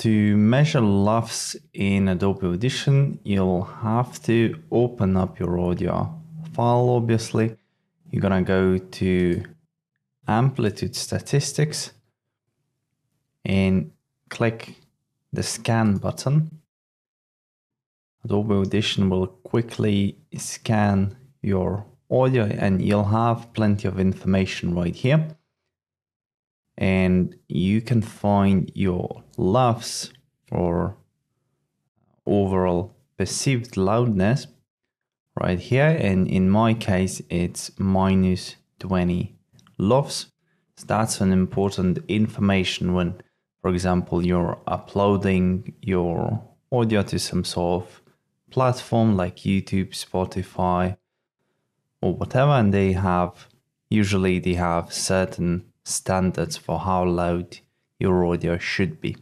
to measure LUFS in Adobe Audition, you'll have to open up your audio file, obviously. You're gonna go to Amplitude Statistics and click the scan button. Adobe Audition will quickly scan your audio and you'll have plenty of information right here. And you can find your LUFS or overall perceived loudness right here. And in my case, it's minus 20 LUFS. So that's an important information when, for example, you're uploading your audio to some sort of platform like YouTube, Spotify, or whatever, and they have usually they have certain standards for how loud your audio should be.